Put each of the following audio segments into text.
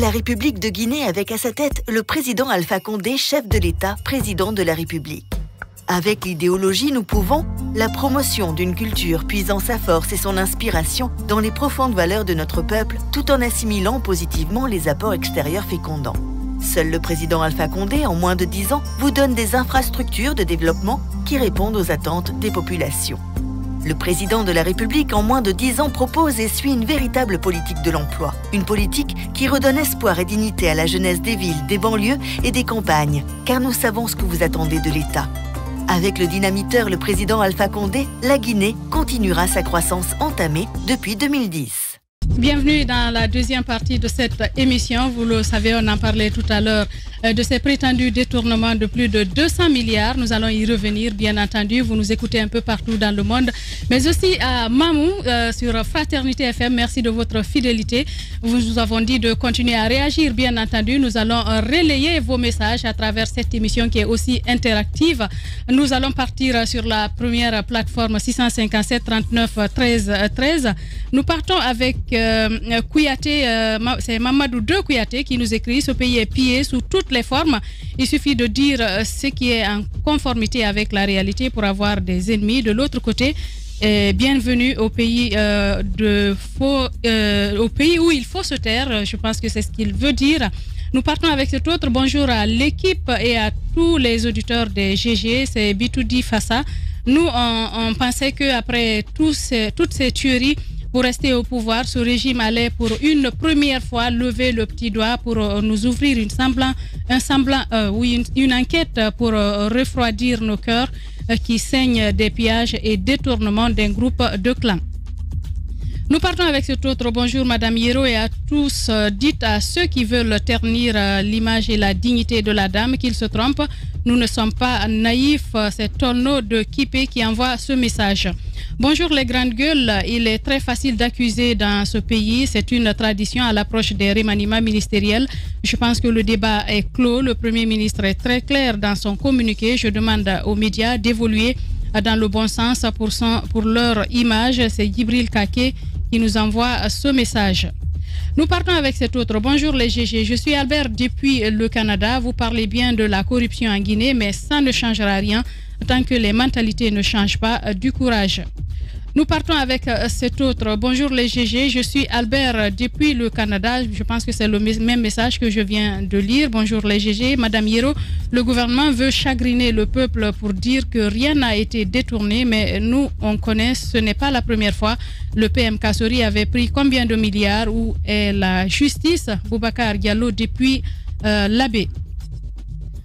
La République de Guinée avec à sa tête le président Alpha Condé, chef de l'État, président de la République. Avec l'idéologie, nous pouvons la promotion d'une culture puisant sa force et son inspiration dans les profondes valeurs de notre peuple tout en assimilant positivement les apports extérieurs fécondants. Seul le président Alpha Condé, en moins de 10 ans, vous donne des infrastructures de développement qui répondent aux attentes des populations. Le président de la République, en moins de 10 ans, propose et suit une véritable politique de l'emploi. Une politique qui redonne espoir et dignité à la jeunesse des villes, des banlieues et des campagnes, car nous savons ce que vous attendez de l'État. Avec le dynamiteur, le président Alpha Condé, la Guinée continuera sa croissance entamée depuis 2010. Bienvenue dans la deuxième partie de cette émission. Vous le savez, on en parlait tout à l'heure euh, de ces prétendus détournements de plus de 200 milliards. Nous allons y revenir, bien entendu. Vous nous écoutez un peu partout dans le monde, mais aussi à Mamou euh, sur Fraternité FM. Merci de votre fidélité. Vous nous avons dit de continuer à réagir, bien entendu. Nous allons relayer vos messages à travers cette émission qui est aussi interactive. Nous allons partir sur la première plateforme 657 39 13 13. Nous partons avec euh, Kouyaté, euh, c'est Mamadou de Kouyaté qui nous écrit Ce pays est pillé sous toutes les formes. Il suffit de dire euh, ce qui est en conformité avec la réalité pour avoir des ennemis. De l'autre côté, bienvenue au pays, où il faut se taire. Je pense que c'est ce qu'il veut dire. Nous partons avec cet autre. Bonjour à l'équipe et à tous les auditeurs des GG. C'est Bitoudi Fassa. Nous, on, pensait qu'après toutes ces tueries, pour rester au pouvoir, ce régime allait pour une première fois lever le petit doigt pour euh, nous ouvrir une semblant, un semblant, euh, oui, une, enquête pour euh, refroidir nos cœurs qui saignent des pillages et détournements d'un groupe de clans. Nous partons avec cet autre bonjour, Madame Hiro, et à tous. dites à ceux qui veulent ternir l'image et la dignité de la dame qu'ils se trompent. Nous ne sommes pas naïfs. C'est Tonneau de Kipé qui envoie ce message. Bonjour les grandes gueules. Il est très facile d'accuser dans ce pays. C'est une tradition à l'approche des remaniements ministériels. Je pense que le débat est clos. Le Premier ministre est très clair dans son communiqué. Je demande aux médias d'évoluer dans le bon sens pour, leur image. C'est Gibril Kake qui nous envoie ce message. Nous partons avec cet autre. Bonjour les GG, je suis Albert depuis le Canada. Vous parlez bien de la corruption en Guinée, mais ça ne changera rien tant que les mentalités ne changent pas. Du courage. Nous partons avec euh, cet autre. Bonjour les GG, je suis Albert depuis le Canada. Je pense que c'est le même message que je viens de lire. Bonjour les GG. Madame Hiro, le gouvernement veut chagriner le peuple pour dire que rien n'a été détourné, mais nous, on connaît, ce n'est pas la première fois. Le PM Kassori avait pris combien de milliards? Où est la justice? Boubacar Diallo depuis euh, l'abbé.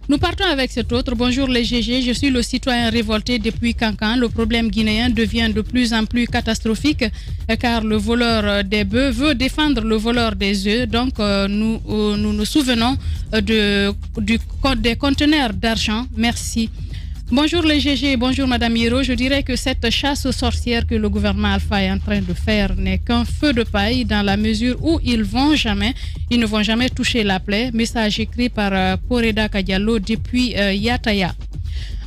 Nous partons avec cet autre. Bonjour les GG, je suis le citoyen révolté depuis Cancan. Le problème guinéen devient de plus en plus catastrophique car le voleur des bœufs veut défendre le voleur des œufs. Donc euh, nous, euh, nous souvenons de, des conteneurs d'argent. Merci. Bonjour les GG, bonjour Madame Hiro. Je dirais que cette chasse aux sorcières que le gouvernement Alpha est en train de faire n'est qu'un feu de paille dans la mesure où ils vont jamais, ils ne vont jamais toucher la plaie. Message écrit par euh, Poreda Kadialo depuis euh, Yataya.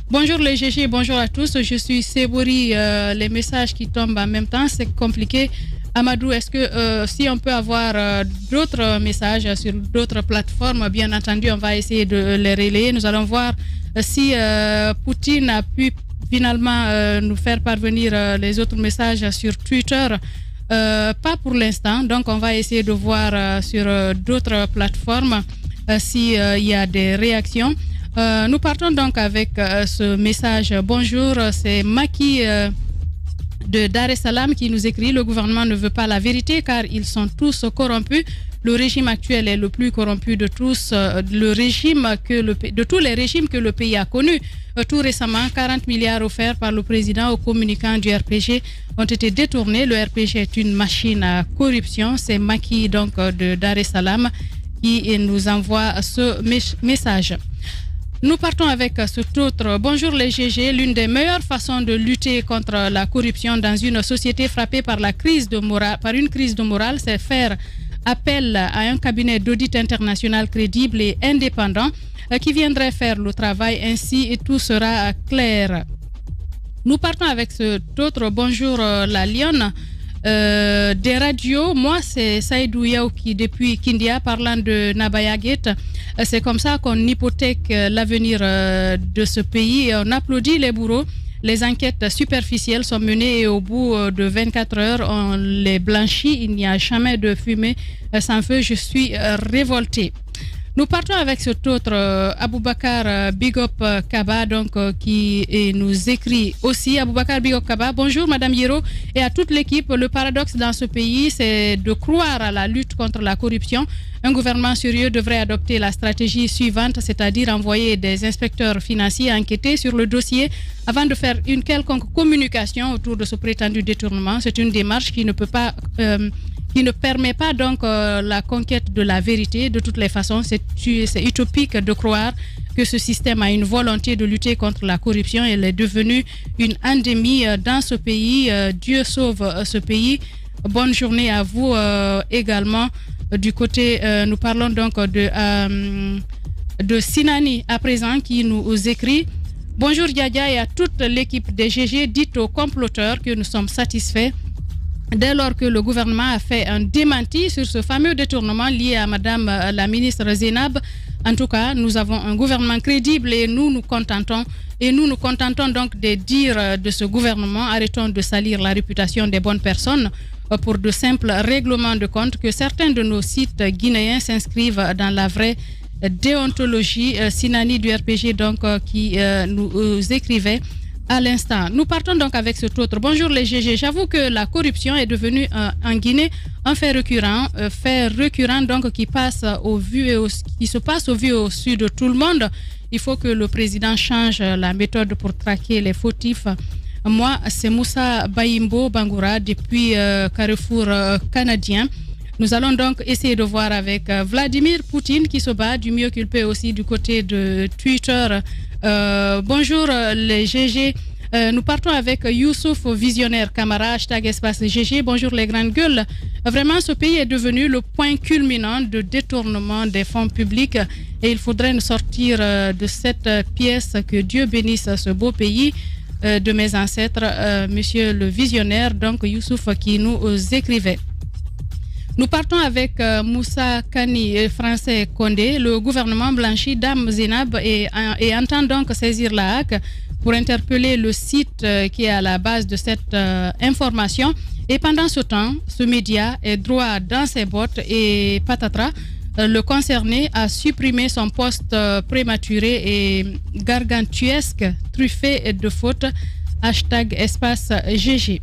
Bonjour les GG, bonjour à tous. Je suis Sebori. Euh, les messages qui tombent en même temps, c'est compliqué. Amadou, est-ce que si on peut avoir d'autres messages sur d'autres plateformes, bien entendu, on va essayer de les relayer. Nous allons voir si euh, Poutine a pu finalement euh, nous faire parvenir euh, les autres messages sur Twitter. pas pour l'instant, donc on va essayer de voir sur d'autres plateformes s'il y a des réactions. nous partons donc avec ce message. Bonjour, c'est Maki de Dar es Salaam qui nous écrit Le gouvernement ne veut pas la vérité car ils sont tous corrompus. Le régime actuel est le plus corrompu de tous, euh, le régime que de tous les régimes que le pays a connus. Euh, tout récemment, 40 milliards offerts par le président aux communicants du RPG ont été détournés. Le RPG est une machine à corruption. C'est Maki donc euh, de Dar es Salaam qui nous envoie ce message. Nous partons avec cet autre. Bonjour les GG. L'une des meilleures façons de lutter contre la corruption dans une société frappée par, une crise de morale, c'est faire appel à un cabinet d'audit international crédible et indépendant euh, qui viendrait faire le travail ainsi et tout sera clair. Nous partons avec cet autre. Bonjour euh, la Lyon. Euh, des radios. Moi, c'est Saïdou qui, depuis Kindia, parlant de Nabaya euh, c'est comme ça qu'on hypothèque l'avenir de ce pays on applaudit les bourreaux. Les enquêtes superficielles sont menées et au bout de 24 heures, on les blanchit. Il n'y a jamais de fumée sans feu. Je suis révoltée. Nous partons avec cet autre euh, Aboubakar euh, Bigop euh, Kaba donc, qui nous écrit aussi. Aboubakar Bigop Kaba, bonjour Madame Hiro et à toute l'équipe. Le paradoxe dans ce pays, c'est de croire à la lutte contre la corruption. Un gouvernement sérieux devrait adopter la stratégie suivante, c'est-à-dire envoyer des inspecteurs financiers enquêter sur le dossier avant de faire une quelconque communication autour de ce prétendu détournement. C'est une démarche qui ne peut pas qui ne permet pas donc euh, la conquête de la vérité. De toutes les façons, c'est utopique de croire que ce système a une volonté de lutter contre la corruption. Elle est devenue une endémie euh, dans ce pays. Euh, Dieu sauve ce pays. Bonne journée à vous également. Du côté, nous parlons donc de, de Sinani à présent qui nous écrit. Bonjour Yadia et à toute l'équipe des GG. Dites aux comploteurs que nous sommes satisfaits dès lors que le gouvernement a fait un démenti sur ce fameux détournement lié à Madame euh, la ministre Zénab. En tout cas, nous avons un gouvernement crédible et nous nous contentons et nous nous contentons donc de dire euh, de ce gouvernement arrêtons de salir la réputation des bonnes personnes euh, pour de simples règlements de compte que certains de nos sites guinéens s'inscrivent dans la vraie déontologie. Sinani du RPG donc qui nous écrivait à l'instant. Nous partons donc avec cet autre. Bonjour les GG. J'avoue que la corruption est devenue euh, en Guinée un fait récurrent, euh, fait récurrent donc qui passe au vu et qui se passe au vu et au sud de tout le monde. Il faut que le président change la méthode pour traquer les fautifs. Moi, c'est Moussa Baimbo Bangoura depuis euh, Carrefour canadien. Nous allons donc essayer de voir avec Vladimir Poutine qui se bat du mieux qu'il peut aussi du côté de Twitter euh, bonjour euh, les GG. Euh, nous partons avec Youssouf Visionnaire Camara, hashtag espace GG. Bonjour les grandes gueules. Vraiment, ce pays est devenu le point culminant de détournement des fonds publics et il faudrait nous sortir de cette pièce. Que Dieu bénisse ce beau pays de mes ancêtres, monsieur le visionnaire, donc Youssouf qui nous écrivait. Nous partons avec euh, Moussa Kani, euh, français Condé. Le gouvernement blanchit Dame Zinab et, et, entend donc saisir la HAC pour interpeller le site euh, qui est à la base de cette information. Et pendant ce temps, ce média est droit dans ses bottes et patatras. Le concerné a supprimé son poste prématuré et gargantuesque, truffé de fautes hashtag espace GG.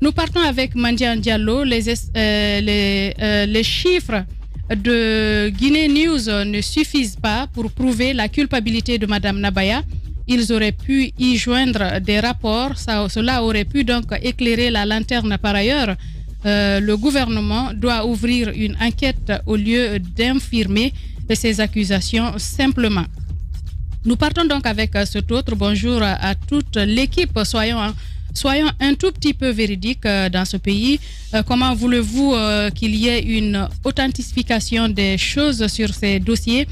Nous partons avec Mandian Diallo. Les, euh, euh, les, chiffres de Guinée News ne suffisent pas pour prouver la culpabilité de Madame Nabaya. Ils auraient pu y joindre des rapports. Cela aurait pu donc éclairer la lanterne par ailleurs. Euh, le gouvernement doit ouvrir une enquête au lieu d'infirmer ces accusations simplement. Nous partons donc avec euh, cet autre bonjour à, toute l'équipe. Soyons, un tout petit peu véridiques euh, dans ce pays. Euh, comment voulez-vous qu'il y ait une authentification des choses sur ces dossiers,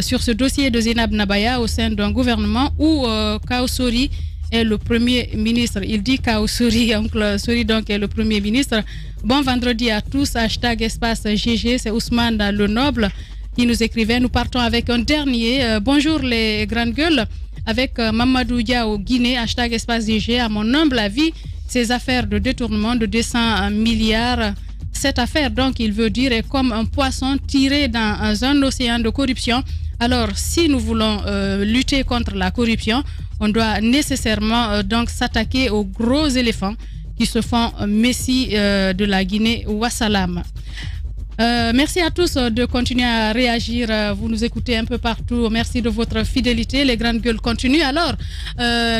sur ce dossier de Zenab Nabaya au sein d'un gouvernement où Kaosori est le premier ministre? Il dit Kaosori, oncle Sori donc est le premier ministre. Bon vendredi à tous. Hashtag espace GG, c'est Ousmane le Noble qui nous écrivait. Nous partons avec un dernier. Euh, bonjour les grandes gueules. Avec euh, Mamadou Dia au Guinée, hashtag espace DG. À mon humble avis, ces affaires de détournement de 200 milliards, cette affaire, donc, il veut dire, est comme un poisson tiré dans un océan de corruption. Alors, si nous voulons euh, lutter contre la corruption, on doit nécessairement donc s'attaquer aux gros éléphants qui se font messie de la Guinée. Wassalam. Euh, merci à tous euh, de continuer à réagir. Euh, vous nous écoutez un peu partout. Merci de votre fidélité. Les grandes gueules continuent. Alors,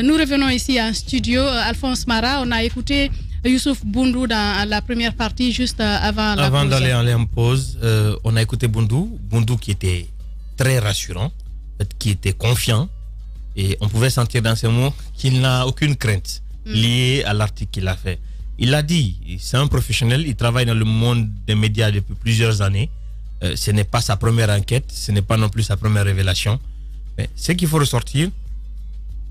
nous revenons ici en studio. Alphonse Mara, on a écouté Youssouf Boundou dans la première partie, juste avant la Avant d'aller en pause, on a écouté Boundou. Boundou qui était très rassurant, qui était confiant. Et on pouvait sentir dans ses mots qu'il n'a aucune crainte mm. liée à l'article qu'il a fait. Il l'a dit, c'est un professionnel, il travaille dans le monde des médias depuis plusieurs années. Euh, ce n'est pas sa première enquête, ce n'est pas non plus sa première révélation. Mais ce qu'il faut ressortir,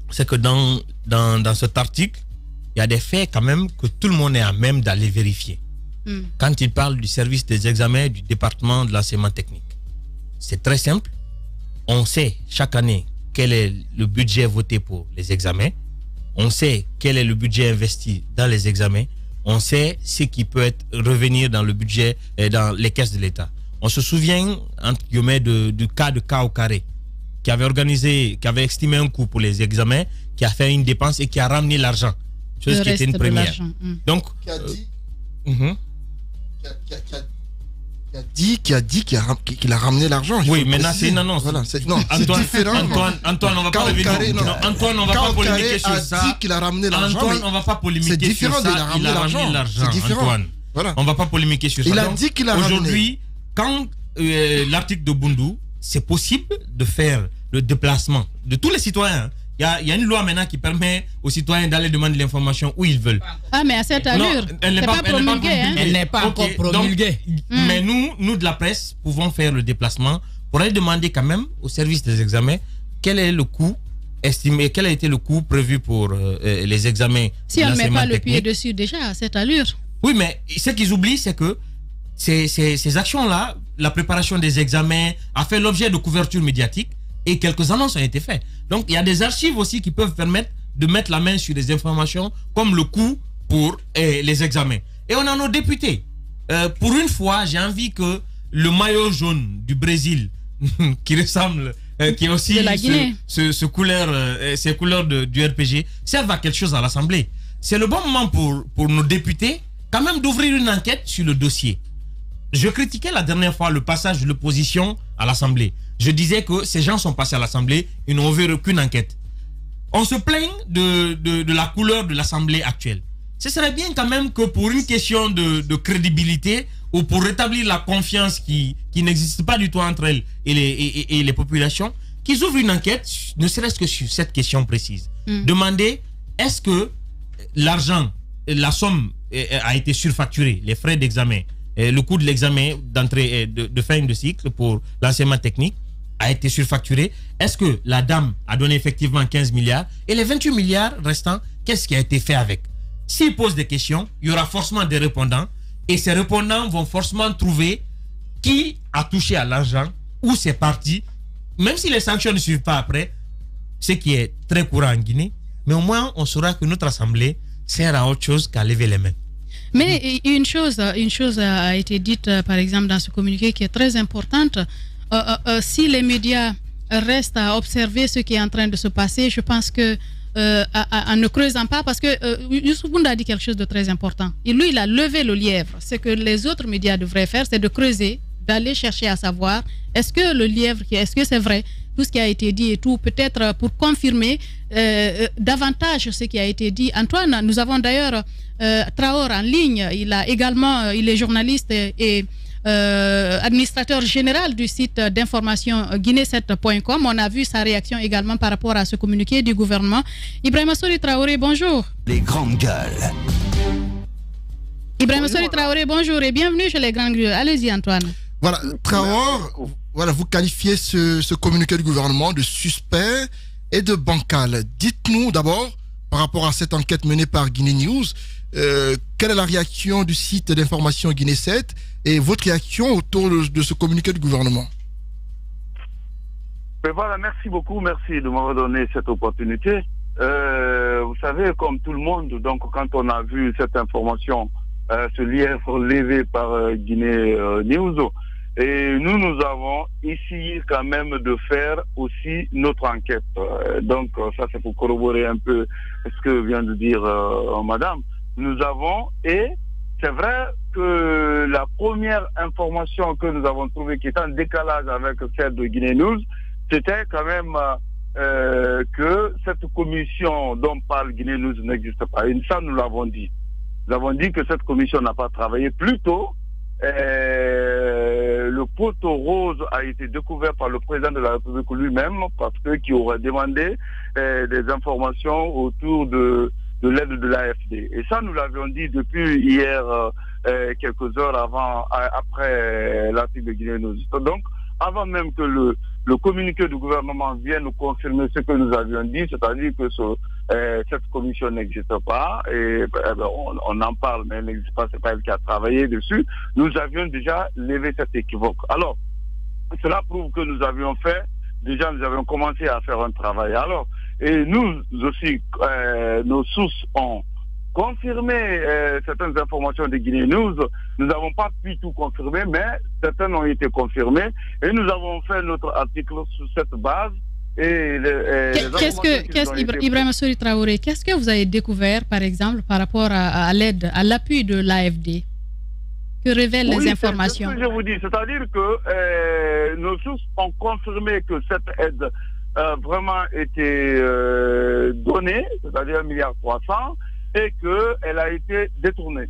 c'est que dans, dans, dans, cet article, il y a des faits quand même que tout le monde est à même d'aller vérifier. Hmm. Quand il parle du service des examens du département de l'enseignement technique, c'est très simple. On sait chaque année quel est le budget voté pour les examens. On sait quel est le budget investi dans les examens. On sait ce qui peut être revenir dans le budget et dans les caisses de l'État. On se souvient, entre guillemets, du cas de K au carré, qui avait organisé, qui avait estimé un coût pour les examens, qui a fait une dépense et qui a ramené l'argent. Chose qui était une première. Donc, qui a dit, euh, qui a dit qu'il a dit qu'il a, ramené l'argent. Oui, maintenant c'est une annonce. Voilà, c'est non, Antoine, différent. Antoine, Antoine, on va pas revenir. Non, Antoine, on va pas polémiquer sur ça. a dit qu'il a ramené l'argent. Antoine, on va pas polémiquer sur ça. Il a ramené l'argent. C'est différent. Antoine, voilà. on va pas polémiquer sur ça. Il a dit qu'il a ramené. Aujourd'hui, quand euh, l'article de Bundu, c'est possible de faire le déplacement de tous les citoyens hein, il y, a, une loi maintenant qui permet aux citoyens d'aller demander l'information où ils veulent. Ah, mais à cette allure, elle n'est pas, promulguée. Elle n'est pas, encore promulguée. Hmm. Mais nous, nous de la presse, pouvons faire le déplacement pour aller demander quand même au service des examens quel est le coût estimé, quel a été le coût prévu pour euh, euh, les examens. Si on ne met pas le pied dessus déjà à cette allure. Oui, mais ce qu'ils oublient, c'est que ces, ces, ces actions-là, la préparation des examens, a fait l'objet de couverture médiatique et quelques annonces ont été faites. Donc, il y a des archives aussi qui peuvent permettre de mettre la main sur des informations comme le coût pour eh, les examens. Et on a nos députés. Euh, pour une fois, j'ai envie que le maillot jaune du Brésil, qui ressemble, euh, qui est aussi ce, ce, couleur, euh, ces couleurs de, du RPG, serve à quelque chose à l'Assemblée. C'est le bon moment pour, pour nos députés quand même d'ouvrir une enquête sur le dossier. Je critiquais la dernière fois le passage de l'opposition à l'Assemblée je disais que ces gens sont passés à l'Assemblée, ils n'ont ouvert aucune enquête. On se plaint de, de, la couleur de l'Assemblée actuelle. Ce serait bien quand même que pour une question de, de crédibilité ou pour rétablir la confiance qui, qui n'existe pas du tout entre elles et les, et, les populations, qu'ils ouvrent une enquête, ne serait-ce que sur cette question précise. Hmm. Demander est-ce que l'argent, la somme a été surfacturée, les frais d'examen, le coût de l'examen d'entrée de, fin de cycle pour l'enseignement technique, a été surfacturé Est-ce que la dame a donné effectivement 15 milliards? Et les 28 milliards restants, qu'est-ce qui a été fait avec? S'il pose des questions, il y aura forcément des répondants. Et ces répondants vont forcément trouver qui a touché à l'argent, où c'est parti. Même si les sanctions ne suivent pas après, ce qui est très courant en Guinée, mais au moins on saura que notre assemblée sert à autre chose qu'à lever les mains. Mais une chose, une chose a été dite, euh, par exemple, dans ce communiqué qui est très importante. Euh, euh, euh, si les médias restent à observer ce qui est en train de se passer, je pense que ne creusant pas, parce que Youssouf Bounda a dit quelque chose de très important. Et lui, il a levé le lièvre. Ce que les autres médias devraient faire, c'est de creuser, d'aller chercher à savoir est-ce que le lièvre, est-ce que c'est vrai, tout ce qui a été dit et tout, peut-être pour confirmer davantage ce qui a été dit. Antoine, nous avons d'ailleurs Traor en ligne, il, a également, il est journaliste et euh, administrateur général du site d'information guinée7.com. On a vu sa réaction également par rapport à ce communiqué du gouvernement. Ibrahim Souri Traoré, bonjour. Les grandes gueules. Ibrahim Souri Traoré, bonjour et bienvenue chez les grandes gueules. Allez-y, Antoine. Voilà, Traoré, voilà, vous qualifiez ce, communiqué du gouvernement de suspect et de bancal. Dites-nous d'abord, par rapport à cette enquête menée par Guinée News, euh, quelle est la réaction du site d'information Guinée 7 et votre réaction autour de, ce communiqué du gouvernement? Ben voilà, merci beaucoup, merci de m'avoir donné cette opportunité. Euh, vous savez, comme tout le monde, donc quand on a vu cette information euh, se lièvre levé par euh, Guinée News, et nous, nous avons essayé quand même de faire aussi notre enquête. donc ça, c'est pour corroborer un peu ce que vient de dire Madame. Nous avons et c'est vrai que la première information que nous avons trouvée qui est en décalage avec celle de Guinée News, c'était quand même euh, que cette commission dont parle Guinée News n'existe pas. Et ça, nous l'avons dit. Nous avons dit que cette commission n'a pas travaillé. Plutôt, euh, le poteau rose a été découvert par le président de la République lui-même parce que qui aurait demandé euh, des informations autour de de l'aide de l'AFD. Et ça, nous l'avions dit depuis hier, euh, quelques heures avant, après l'article de Guinée. Donc, avant même que le, le communiqué du gouvernement vienne nous confirmer ce que nous avions dit, c'est-à-dire que euh, cette commission n'existe pas, et eh ben, on, en parle, mais elle n'existe pas, c'est pas elle qui a travaillé dessus, nous avions déjà levé cet équivoque. Alors, cela prouve que nous avions fait, déjà nous avions commencé à faire un travail. Alors, et nous aussi, euh, nos sources ont confirmé euh, certaines informations de Guinée News. Nous n'avons pas pu tout confirmer, mais certaines ont été confirmées. Et nous avons fait notre article sur cette base. Qu'est-ce que, Ibrahim Traoré, qu'est-ce que vous avez découvert, par exemple, par rapport à, l'aide, à l'appui de l'AFD Que révèlent les informations? ce que je vous dis, c'est-à-dire que euh, nos sources ont confirmé que cette aide a vraiment été euh, donnée, c'est-à-dire 1,3 milliard et qu'elle a été détournée.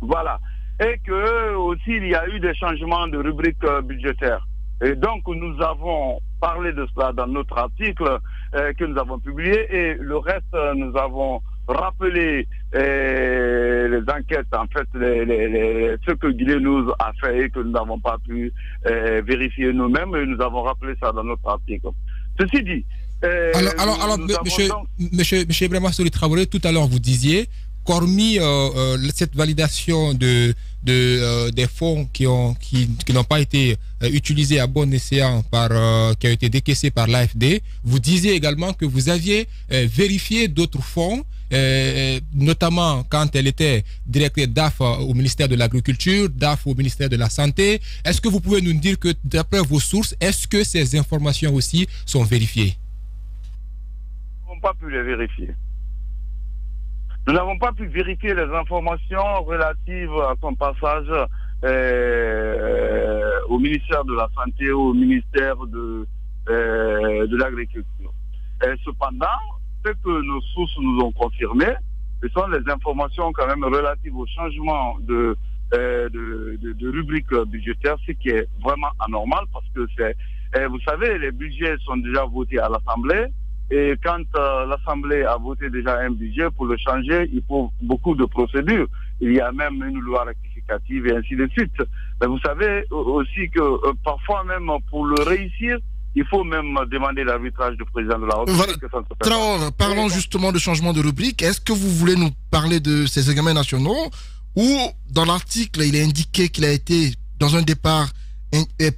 Voilà. Et que aussi il y a eu des changements de rubrique euh, budgétaire. Et donc nous avons parlé de cela dans notre article euh, que nous avons publié et le reste euh, nous avons rappelé les enquêtes, en fait, ce que Guillet nous a fait et que nous n'avons pas pu vérifier nous-mêmes et nous avons rappelé ça dans notre article. Ceci dit, euh, alors, alors, alors monsieur, monsieur, monsieur Traoré, tout à l'heure, vous disiez qu'hormis euh, euh, cette validation de, de des fonds qui ont qui, qui n'ont pas été utilisés à bon escient par qui ont été décaissés par l'AFD, vous disiez également que vous aviez vérifié d'autres fonds, notamment quand elle était directrice DAF au ministère de l'Agriculture, DAF au ministère de la Santé. Est-ce que vous pouvez nous dire que d'après vos sources, est-ce que ces informations aussi sont vérifiées? Pas pu les vérifier. Nous n'avons pas pu vérifier les informations relatives à son passage euh, au ministère de la Santé, au ministère de, euh, de l'Agriculture. Cependant, ce que nos sources nous ont confirmé, ce sont les informations quand même relatives au changement de, euh, de, de, rubrique budgétaire, ce qui est vraiment anormal parce que c'est, vous savez, les budgets sont déjà votés à l'Assemblée. Et quand euh, l'Assemblée a voté déjà un budget, pour le changer, il faut beaucoup de procédures. Il y a même une loi rectificative et ainsi de suite. Mais vous savez aussi que euh, parfois même pour le réussir, il faut même demander l'arbitrage du président de la République. Voilà. parlons justement de changement de rubrique. Est-ce que vous voulez nous parler de ces examens nationaux ou dans l'article, il est indiqué qu'il a été dans un départ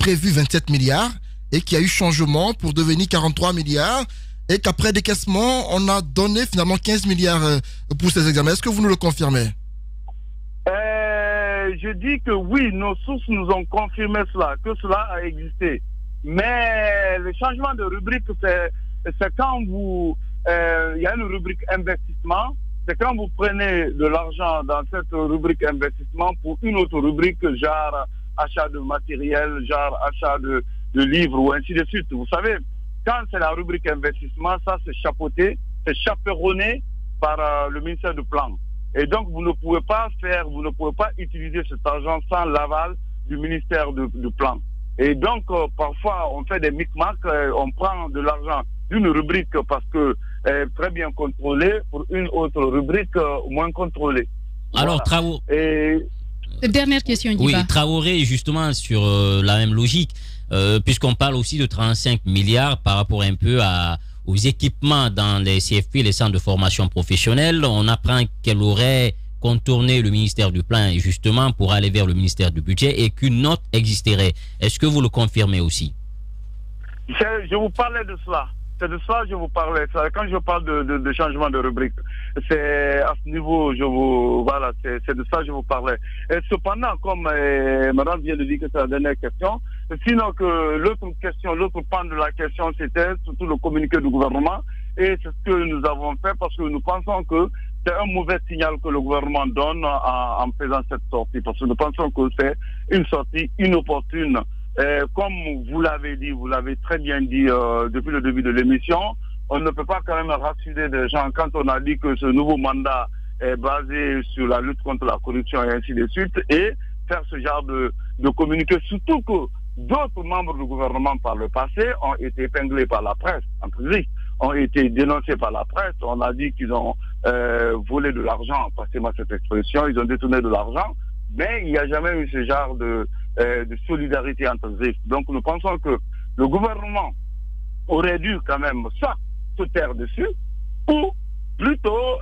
prévu 27 milliards et qu'il y a eu changement pour devenir 43 milliards et qu'après décaissement, on a donné finalement 15 milliards euh, pour ces examens. Est-ce que vous nous le confirmez? Euh, Je dis que oui, nos sources nous ont confirmé cela, que cela a existé. Mais le changement de rubrique, c'est quand vous... Euh, il y a une rubrique investissement, c'est quand vous prenez de l'argent dans cette rubrique investissement pour une autre rubrique, genre achat de matériel, genre achat de, de livres ou ainsi de suite. Vous savez, quand c'est la rubrique investissement, ça c'est chapeauté, c'est chaperonné par euh, le ministère du Plan. Et donc vous ne pouvez pas faire, vous ne pouvez pas utiliser cet argent sans l'aval du ministère du, Plan. Et donc euh, parfois on fait des micmacs, euh, on prend de l'argent d'une rubrique parce que très bien contrôlée pour une autre rubrique moins contrôlée. Alors Et... Dernière question, Oui, Traoré, justement, sur la même logique. Euh, puisqu'on parle aussi de 35 milliards par rapport un peu à, aux équipements dans les CFP, les centres de formation professionnelle. On apprend qu'elle aurait contourné le ministère du Plan justement pour aller vers le ministère du Budget et qu'une note existerait. Est-ce que vous le confirmez aussi? Je vous parlais de cela. C'est de ça que je vous parlais. Quand je parle de, changement de rubrique, c'est à ce niveau, je vous, voilà, c'est de ça que je vous parlais. Et cependant, comme euh, madame vient de dire que c'est la dernière question, sinon que l'autre question, l'autre pan de la question, c'était surtout le communiqué du gouvernement. Et c'est ce que nous avons fait parce que nous pensons que c'est un mauvais signal que le gouvernement donne en, en faisant cette sortie. Parce que nous pensons que c'est une sortie inopportune euh, comme vous l'avez dit, vous l'avez très bien dit euh, depuis le début de l'émission, on ne peut pas quand même rassurer des gens quand on a dit que ce nouveau mandat est basé sur la lutte contre la corruption et ainsi de suite, et faire ce genre de, de communiqué, surtout que d'autres membres du gouvernement par le passé ont été épinglés par la presse, en public, ont été dénoncés par la presse, on a dit qu'ils ont euh, volé de l'argent, passez-moi cette expression, ils ont détourné de l'argent, mais il n'y a jamais eu ce genre de, de solidarité entre les Donc nous pensons que le gouvernement aurait dû quand même ça se taire dessus, ou plutôt,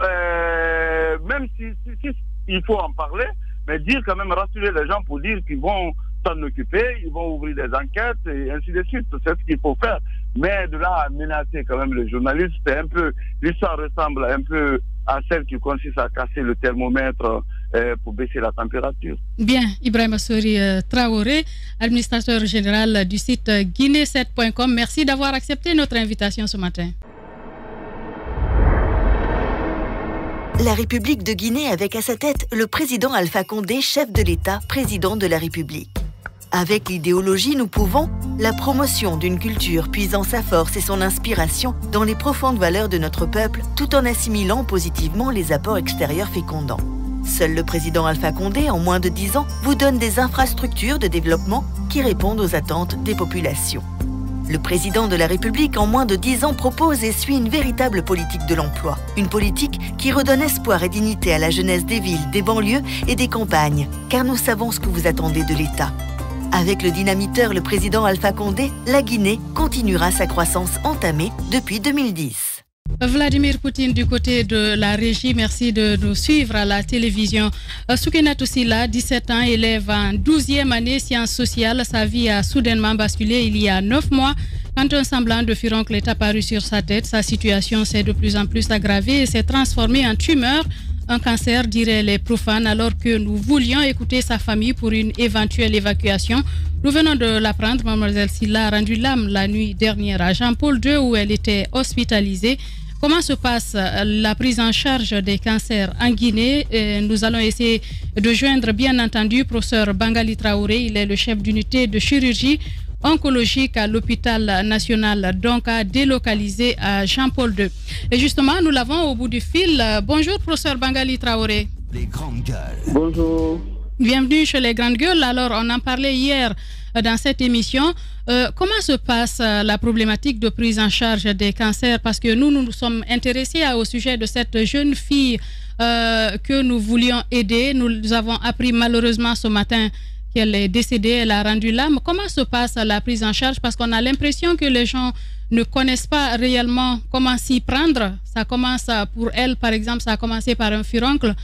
même si, si, il faut en parler, mais dire quand même, rassurer les gens pour dire qu'ils vont s'en occuper, ils vont ouvrir des enquêtes et ainsi de suite. C'est ce qu'il faut faire. Mais de là à menacer quand même les journalistes, c'est un peu, l'histoire ressemble un peu à celle qui consiste à casser le thermomètre euh, pour baisser la température. Bien, Ibrahim Assouri euh, Traoré, administrateur général du site guinée7.com, merci d'avoir accepté notre invitation ce matin. La République de Guinée avec à sa tête le président Alpha Condé, chef de l'État, président de la République. Avec l'idéologie, nous pouvons la promotion d'une culture puisant sa force et son inspiration dans les profondes valeurs de notre peuple, tout en assimilant positivement les apports extérieurs fécondants. Seul le président Alpha Condé, en moins de 10 ans, vous donne des infrastructures de développement qui répondent aux attentes des populations. Le président de la République, en moins de 10 ans, propose et suit une véritable politique de l'emploi. Une politique qui redonne espoir et dignité à la jeunesse des villes, des banlieues et des campagnes, car nous savons ce que vous attendez de l'État. Avec le dynamiteur, le président Alpha Condé, la Guinée continuera sa croissance entamée depuis 2010. Vladimir Poutine du côté de la régie, merci de nous suivre à la télévision. Euh, Soukenat là, 17 ans, élève en 12e année sciences sociales. Sa vie a soudainement basculé il y a 9 mois. Quand un semblant de furoncle est apparu sur sa tête, sa situation s'est de plus en plus aggravée et s'est transformée en tumeur. Un cancer, diraient les profanes, alors que nous voulions écouter sa famille pour une éventuelle évacuation. Nous venons de l'apprendre, mademoiselle Silla a rendu l'âme la nuit dernière à Jean-Paul II où elle était hospitalisée. Comment se passe euh, la prise en charge des cancers en Guinée? Nous allons essayer de joindre bien entendu professeur Bangali Traoré. Il est le chef d'unité de chirurgie oncologique à l'hôpital national donc à délocalisé à Jean-Paul II. Et justement, nous l'avons au bout du fil. Bonjour, professeur Bangali Traoré. Les grandes gueules. Bonjour. Bienvenue chez les grandes gueules. Alors, on en parlait hier dans cette émission. Euh, comment se passe euh, la problématique de prise en charge des cancers? Parce que nous, nous nous sommes intéressés au sujet de cette jeune fille euh, que nous voulions aider. Nous avons appris malheureusement ce matin qu'elle est décédée, elle a rendu l'âme. Comment se passe la prise en charge? Parce qu'on a l'impression que les gens ne connaissent pas réellement comment s'y prendre. Ça commence pour elle, par exemple, ça a commencé par un furoncle.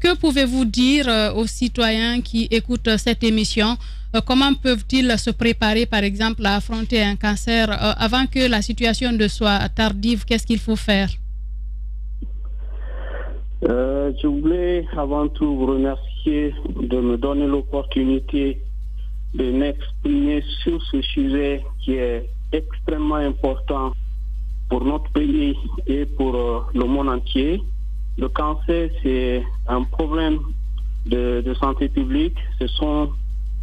que pouvez-vous dire aux citoyens qui écoutent cette émission? Euh, comment peuvent-ils se préparer, par exemple, à affronter un cancer euh, avant que la situation ne soit tardive? Qu'est-ce qu'il faut faire? Euh, Je voulais avant tout vous remercier de me donner l'opportunité de m'exprimer sur ce sujet qui est extrêmement important pour notre pays et pour le monde entier. Le cancer, c'est un problème de, santé publique. Ce sont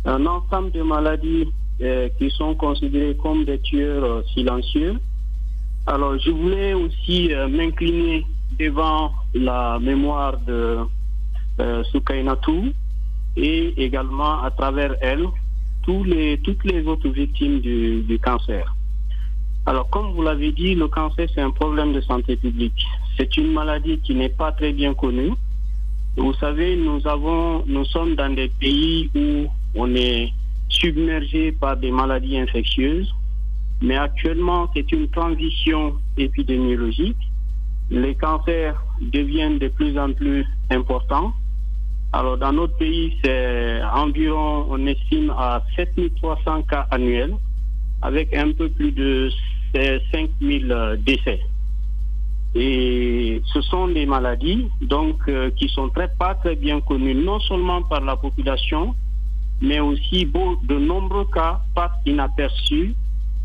un ensemble de maladies euh, qui sont considérées comme des tueurs euh, silencieux. Alors, je voulais aussi euh, m'incliner devant la mémoire de euh, Sukainatou et également à travers elle tous les, toutes les autres victimes du, du cancer. Alors, comme vous l'avez dit, le cancer, c'est un problème de santé publique. C'est une maladie qui n'est pas très bien connue. Vous savez, nous avons, nous sommes dans des pays où on est submergé par des maladies infectieuses, mais actuellement c'est une transition épidémiologique. Les cancers deviennent de plus en plus importants. Alors dans notre pays, c'est environ, on estime à 7300 cas annuels, avec un peu plus de 5000 décès. Et ce sont des maladies donc euh, qui sont très pas très bien connues, non seulement par la population, mais aussi de nombreux cas passent inaperçus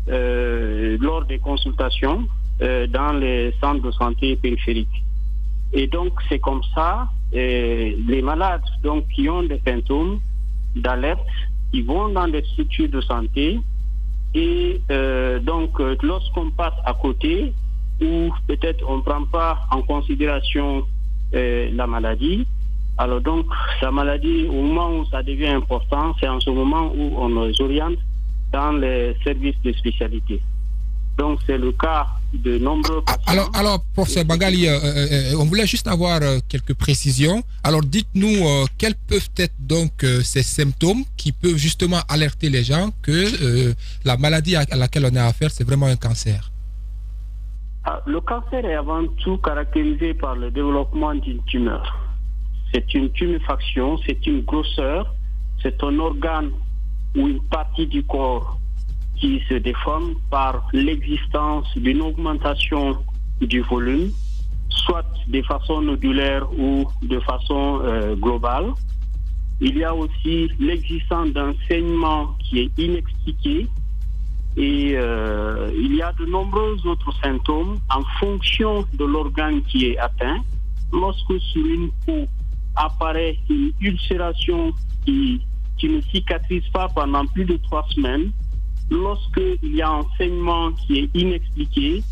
euh, lors des consultations euh, dans les centres de santé périphériques. Et donc, c'est comme ça, euh, les malades donc, qui ont des symptômes d'alerte, ils vont dans des structures de santé et donc, lorsqu'on passe à côté, ou peut-être on ne prend pas en considération la maladie, alors donc, sa maladie, au moment où ça devient important, c'est en ce moment où on les oriente dans les services de spécialité. Donc c'est le cas de nombreux patients. Alors, alors professeur Bangali, euh, euh, euh, on voulait juste avoir quelques précisions. Alors dites-nous quels peuvent être donc ces symptômes qui peuvent justement alerter les gens que la maladie à laquelle on a affaire, c'est vraiment un cancer? Ah, le cancer est avant tout caractérisé par le développement d'une tumeur. C'est une tuméfaction, c'est une grosseur, c'est un organe ou une partie du corps qui se déforme par l'existence d'une augmentation du volume, soit de façon nodulaire ou de façon euh, globale. Il y a aussi l'existence d'un saignement qui est inexpliqué et euh, il y a de nombreux autres symptômes en fonction de l'organe qui est atteint. Lorsque sur une peau apparaît une ulcération qui, qui ne cicatrise pas pendant plus de trois semaines, lorsqu'il y a un saignement qui est inexpliqué,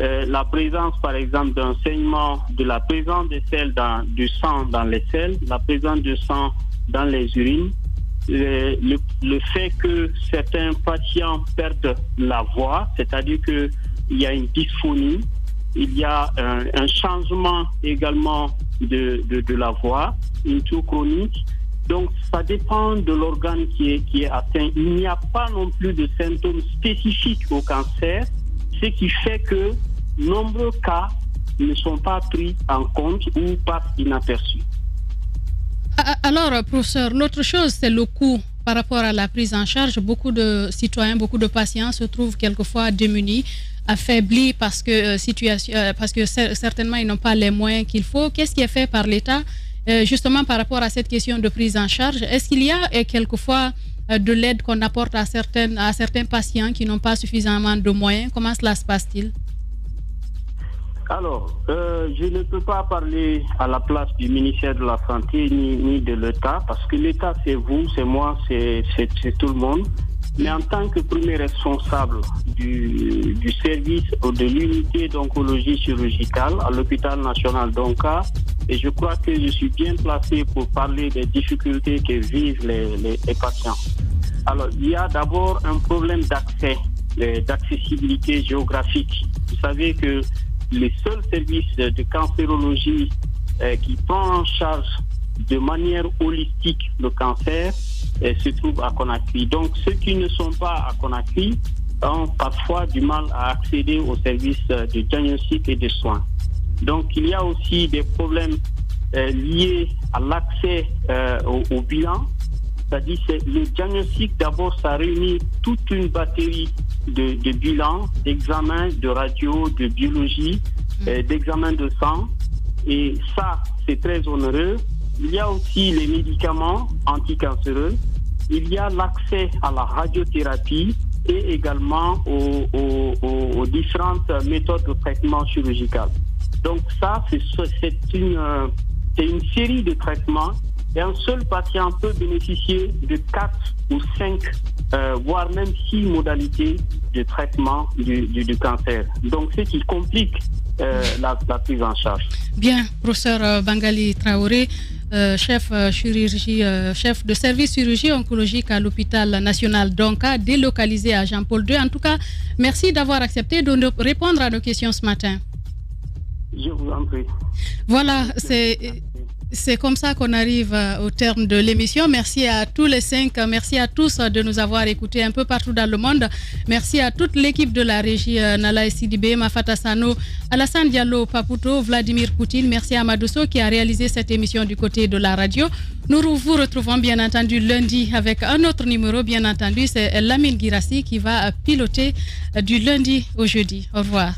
euh, la présence par exemple d'un saignement, de la présence des selles dans, du sang dans les selles, la présence de sang dans les urines, euh, le, fait que certains patients perdent la voix, c'est-à-dire qu'il y a une dysphonie, il y a un, changement également de, de, de, la voix, une toux chronique, donc, ça dépend de l'organe qui est, atteint. Il n'y a pas non plus de symptômes spécifiques au cancer, ce qui fait que nombreux cas ne sont pas pris en compte ou passent inaperçus. Alors, professeur, l'autre chose, c'est le coût par rapport à la prise en charge. Beaucoup de citoyens, beaucoup de patients se trouvent quelquefois démunis, affaiblis parce que, euh, situation, euh, parce que certainement ils n'ont pas les moyens qu'il faut. Qu'est-ce qui est fait par l'État euh, justement par rapport à cette question de prise en charge, est-ce qu'il y a euh, quelquefois euh, de l'aide qu'on apporte à, certaines, à certains patients qui n'ont pas suffisamment de moyens? Comment cela se passe-t-il? Alors, je ne peux pas parler à la place du ministère de la Santé ni, de l'État, parce que l'État, c'est vous, c'est moi, c'est tout le monde. Mais en tant que premier responsable du, du service de l'unité d'oncologie chirurgicale à l'hôpital national d'Onka, et je crois que je suis bien placé pour parler des difficultés que vivent les, patients. Alors, il y a d'abord un problème d'accès, euh, d'accessibilité géographique. Vous savez que les seuls services de cancérologie euh, qui prennent en charge de manière holistique le cancer euh, se trouvent à Conakry. Donc, ceux qui ne sont pas à Conakry ont parfois du mal à accéder aux services de diagnostic et de soins. Donc il y a aussi des problèmes euh, liés à l'accès euh, au, bilan. C'est-à-dire que le diagnostic, d'abord, ça réunit toute une batterie de, de bilans, d'examens, de radio, de biologie, mm. euh, d'examens de sang. Et ça, c'est très onéreux. Il y a aussi les médicaments anticancéreux. Il y a l'accès à la radiothérapie et également aux, aux différentes méthodes de traitement chirurgical. Donc ça, c'est une, euh, une série de traitements et un seul patient peut bénéficier de 4 ou 5, euh, voire même 6 modalités de traitement du, cancer. Donc, ce qui complique euh, la, prise en charge. Bien, professeur Bangali Traoré, chef, chirurgie, chef de service chirurgie oncologique à l'hôpital national d'Onka, délocalisé à Jean-Paul II. En tout cas, merci d'avoir accepté de répondre à nos questions ce matin. Je vous en prie. Voilà, c'est. C'est comme ça qu'on arrive euh, au terme de l'émission. Merci à tous les cinq. Merci à tous de nous avoir écoutés un peu partout dans le monde. Merci à toute l'équipe de la régie euh, Nala Sidibé, Mafata Sano, Alassane Diallo, Paputo, Vladimir Poutine. Merci à Madousso qui a réalisé cette émission du côté de la radio. Nous vous retrouvons bien entendu lundi avec un autre numéro. Bien entendu, c'est Lamine Girassi qui va piloter euh, du lundi au jeudi. Au revoir.